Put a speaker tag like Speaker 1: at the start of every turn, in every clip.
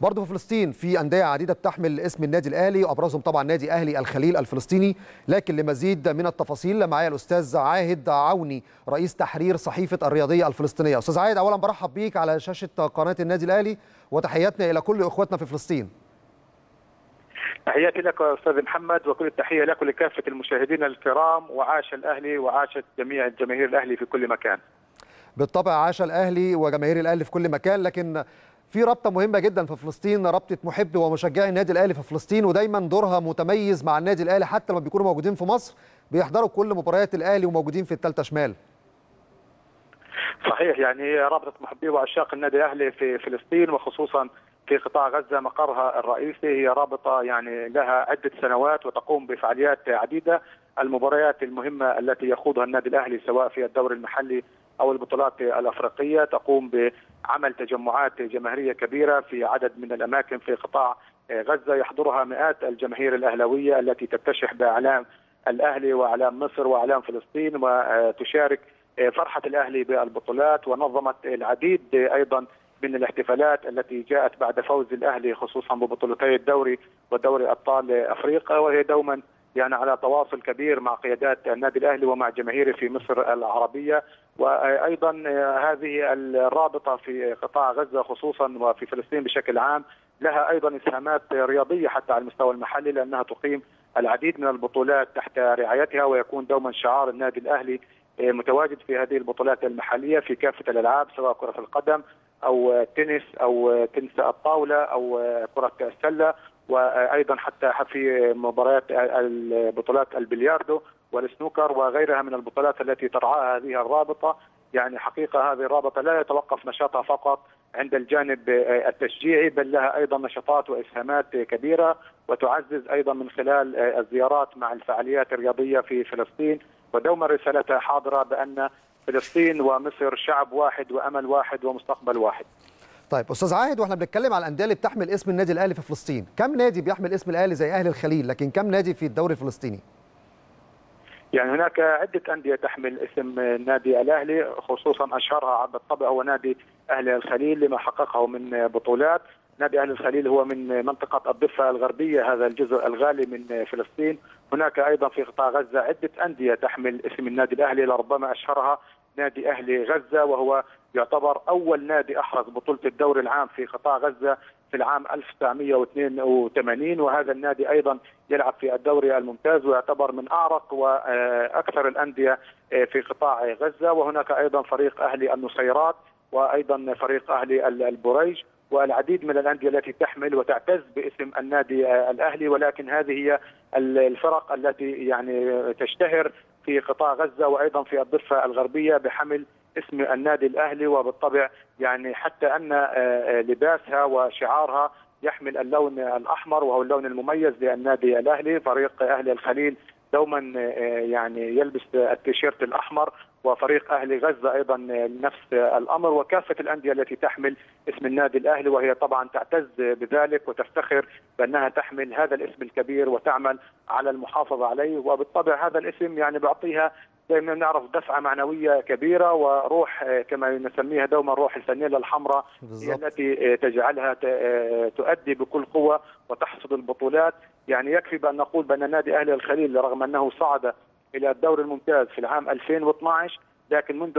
Speaker 1: برضه في فلسطين في أندية عديدة بتحمل اسم النادي الأهلي وأبرزهم طبعا نادي أهلي الخليل الفلسطيني. لكن لمزيد من التفاصيل معايا الأستاذ عاهد عوني رئيس تحرير صحيفة الرياضية الفلسطينية. أستاذ عاهد أولا برحب بيك على شاشة قناة النادي الأهلي وتحياتنا إلى كل إخواتنا في فلسطين.
Speaker 2: تحياتي لك أستاذ محمد وكل التحية لك ولكافة المشاهدين الكرام وعاش الأهلي وعاشت جميع جماهير الأهلي في كل مكان.
Speaker 1: بالطبع عاش الأهلي وجماهير الأهلي في كل مكان لكن في رابطة مهمة جدا في فلسطين رابطة محب ومشجعي النادي الأهلي في فلسطين ودايما دورها متميز مع النادي الأهلي حتى لما بيكونوا موجودين في مصر بيحضروا كل مباريات الأهلي وموجودين في الثالثه شمال.
Speaker 2: صحيح يعني رابطة محبي وعشاق النادي الأهلي في فلسطين وخصوصا في قطاع غزة مقرها الرئيسي هي رابطة يعني لها عدة سنوات وتقوم بفعاليات عديدة المباريات المهمة التي يخوضها النادي الأهلي سواء في الدوري المحلي أو البطولات الأفريقية تقوم بعمل تجمعات جماهيرية كبيرة في عدد من الأماكن في قطاع غزة. يحضرها مئات الجماهير الأهلاوية التي تكتشح بأعلام الأهلي وأعلام مصر وأعلام فلسطين وتشارك فرحة الأهلي بالبطولات. ونظمت العديد أيضا من الاحتفالات التي جاءت بعد فوز الأهلي خصوصا ببطولتي الدوري ودوري أبطال أفريقيا وهي دوما يعني على تواصل كبير مع قيادات النادي الأهلي ومع جماهيره في مصر العربية. وأيضا هذه الرابطة في قطاع غزة خصوصا وفي فلسطين بشكل عام لها أيضا إسهامات رياضية حتى على المستوى المحلي لأنها تقيم العديد من البطولات تحت رعايتها ويكون دوما شعار النادي الأهلي متواجد في هذه البطولات المحلية في كافة الألعاب سواء كرة القدم أو تنس أو تنس الطاولة أو كرة السلة. وأيضا حتى في مباريات البطولات البلياردو والسنوكر وغيرها من البطولات التي ترعاها هذه الرابطة يعني حقيقة هذه الرابطة لا يتوقف نشاطها فقط عند الجانب التشجيعي بل لها أيضا نشاطات وإسهامات كبيرة وتعزز أيضا من خلال الزيارات مع الفعاليات الرياضية في فلسطين ودوما رسالتها حاضرة بأن فلسطين ومصر شعب واحد وأمل واحد ومستقبل واحد.
Speaker 1: طيب أستاذ عاهد وإحنا بنتكلم على الأندية اللي بتحمل اسم النادي الأهلي في فلسطين، كم نادي بيحمل اسم الأهلي زي أهلي الخليل؟ لكن كم نادي في الدوري الفلسطيني؟
Speaker 2: يعني هناك عدة أندية تحمل اسم النادي الأهلي خصوصا أشهرها بالطبع هو نادي أهلي الخليل لما حققه من بطولات. نادي أهلي الخليل هو من منطقة الضفة الغربية هذا الجزء الغالي من فلسطين. هناك أيضا في قطاع غزة عدة أندية تحمل اسم النادي الأهلي لربما أشهرها نادي أهلي غزة وهو يعتبر أول نادي أحرز بطولة الدوري العام في قطاع غزة في العام 1982 وهذا النادي أيضا يلعب في الدوري الممتاز ويعتبر من أعرق وأكثر الأندية في قطاع غزة. وهناك أيضا فريق أهلي النصيرات وأيضا فريق أهلي البريج والعديد من الأندية التي تحمل وتعتز باسم النادي الأهلي. ولكن هذه هي الفرق التي يعني تشتهر في قطاع غزة وأيضا في الضفة الغربية بحمل اسم النادي الأهلي وبالطبع يعني حتى أن لباسها وشعارها يحمل اللون الأحمر وهو اللون المميز للنادي الأهلي فريق أهلي الخليل دوما يعني يلبس التيشيرت الأحمر وفريق أهلي غزة أيضا نفس الأمر. وكافة الأندية التي تحمل اسم النادي الأهلي وهي طبعا تعتز بذلك وتفتخر بأنها تحمل هذا الاسم الكبير وتعمل على المحافظة عليه. وبالطبع هذا الاسم يعني بيعطيها دائما نعرف دفعة معنوية كبيرة وروح كما نسميها دوما روح الفانيلا الحمراء هي التي تجعلها تؤدي بكل قوة وتحصد البطولات. يعني يكفي بأن نقول بأن نادي أهلي الخليل رغم أنه صعد إلى الدوري الممتاز في العام 2012 لكن منذ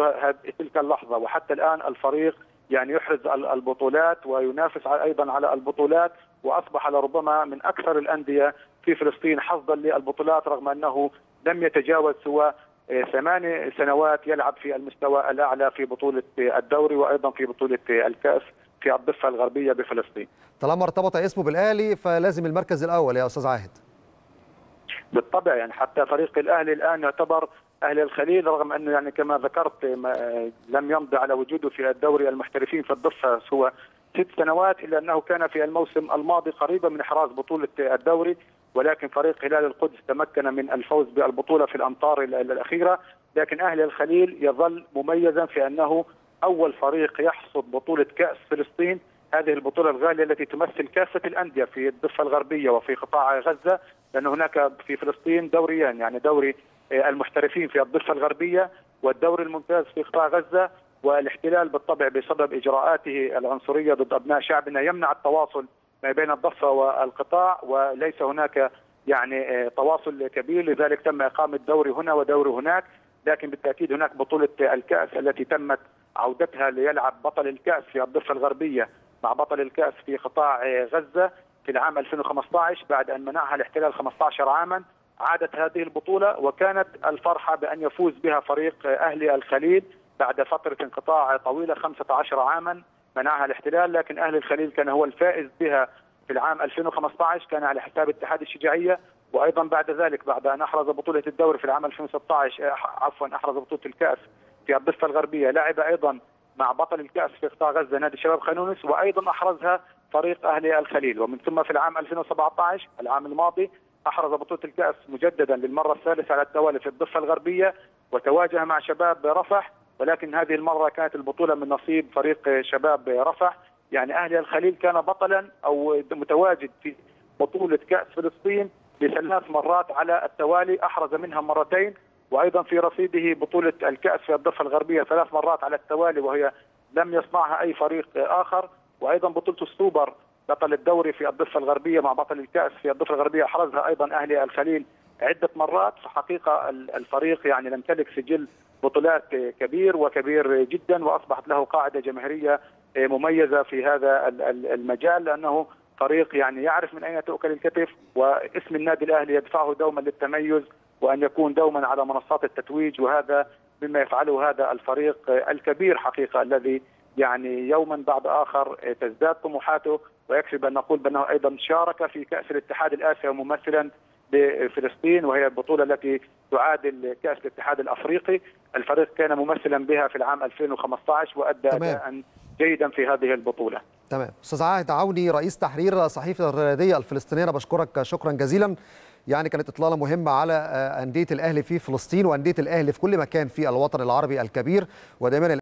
Speaker 2: تلك اللحظة وحتى الآن الفريق يعني يحرز البطولات وينافس أيضا على البطولات وأصبح لربما من أكثر الأندية في فلسطين حظا للبطولات رغم أنه لم يتجاوز سوى ثمان سنوات يلعب في المستوى الأعلى في بطولة الدوري وأيضا في بطولة الكأس في الضفة الغربية بفلسطين.
Speaker 1: طالما ارتبط اسمه بالاهلي فلازم المركز الأول يا أستاذ عاهد.
Speaker 2: بالطبع يعني حتى فريق الأهلي الآن يعتبر أهلي الخليل رغم أنه يعني كما ذكرت لم يمضي على وجوده في الدوري المحترفين في الضفة سوى ست سنوات إلا أنه كان في الموسم الماضي قريبا من إحراز بطولة الدوري ولكن فريق هلال القدس تمكن من الفوز بالبطولة في الأمطار الأخيرة لكن أهلي الخليل يظل مميزا في أنه أول فريق يحصد بطولة كأس فلسطين هذه البطولة الغالية التي تمثل كافة الأندية في الضفة الغربية وفي قطاع غزة لأن هناك في فلسطين دوريان يعني دوري المحترفين في الضفة الغربية والدوري الممتاز في قطاع غزة والاحتلال بالطبع بسبب إجراءاته العنصرية ضد أبناء شعبنا يمنع التواصل ما بين الضفة والقطاع وليس هناك يعني تواصل كبير. لذلك تم إقامة دوري هنا ودوري هناك. لكن بالتأكيد هناك بطولة الكأس التي تمت عودتها ليلعب بطل الكأس في الضفة الغربية مع بطل الكأس في قطاع غزة في العام 2015 بعد أن منعها الاحتلال 15 عاما. عادت هذه البطولة وكانت الفرحة بأن يفوز بها فريق أهلي الخليل بعد فترة انقطاع طويلة 15 عاما. منعها الاحتلال لكن أهلي الخليل كان هو الفائز بها في العام 2015 كان على حساب اتحاد الشجاعية. وأيضا بعد ذلك بعد أن أحرز بطولة الدوري في العام 2016 عفوا أحرز بطولة الكأس في الضفة الغربية لعب أيضا مع بطل الكأس في قطاع غزة نادي شباب خانونس وأيضا أحرزها فريق أهلي الخليل. ومن ثم في العام 2017 العام الماضي أحرز بطولة الكأس مجددا للمرة الثالثة على التوالي في الضفة الغربية وتواجه مع شباب رفح ولكن هذه المرة كانت البطولة من نصيب فريق شباب رفح. يعني أهلي الخليل كان بطلا أو متواجد في بطولة كأس فلسطين لثلاث مرات على التوالي أحرز منها مرتين وأيضا في رصيده بطولة الكأس في الضفة الغربية ثلاث مرات على التوالي وهي لم يصنعها أي فريق آخر. وأيضا بطولة السوبر بطل الدوري في الضفة الغربية مع بطل الكأس في الضفة الغربية أحرزها أيضا أهلي الخليل عدة مرات فحقيقه الفريق يعني يمتلك سجل بطولات كبير وكبير جدا وأصبحت له قاعدة جماهيرية مميزة في هذا المجال لأنه فريق يعني يعرف من أين تؤكل الكتف واسم النادي الأهلي يدفعه دوما للتميز وأن يكون دوما على منصات التتويج وهذا مما يفعله هذا الفريق الكبير حقيقة الذي يعني يوما بعد آخر تزداد طموحاته ويكفي بأن نقول بأنه أيضا شارك في كأس الاتحاد الاسيوي ممثلا لفلسطين وهي البطولة التي تعادل كأس الاتحاد الأفريقي، الفريق كان ممثلا بها في العام 2015 وأدى اداء جيدا في هذه البطولة.
Speaker 1: تمام، أستاذ عاهد عوني رئيس تحرير صحيفة الرياضية الفلسطينية أنا بشكرك شكرا جزيلا. يعني كانت إطلالة مهمة على أندية الأهلي في فلسطين وأندية الأهلي في كل مكان في الوطن العربي الكبير ودائما